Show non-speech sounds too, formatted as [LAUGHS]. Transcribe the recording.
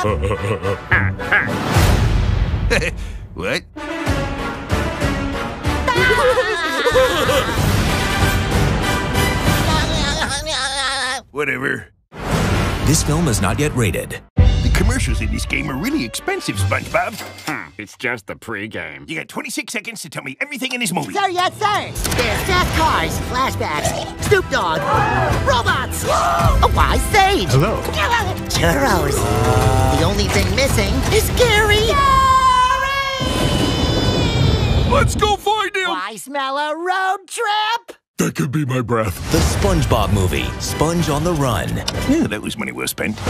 [LAUGHS] what? [LAUGHS] Whatever. This film is not yet rated. The commercials in this game are really expensive, SpongeBob. Hmm, it's just the pregame. You got 26 seconds to tell me everything in this movie. Sir, yes, sir. There's fast cars, flashbacks, Snoop Dogg, robots, a wise sage. Hello. Churros. The only thing missing is Gary. Let's go find him! Why smell a road trip? That could be my breath. The SpongeBob Movie, Sponge on the Run. Yeah, that was money well spent.